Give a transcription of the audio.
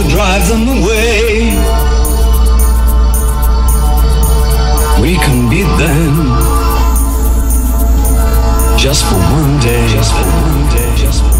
will drive them away. We can beat them just for one day, just for one day, just for one day.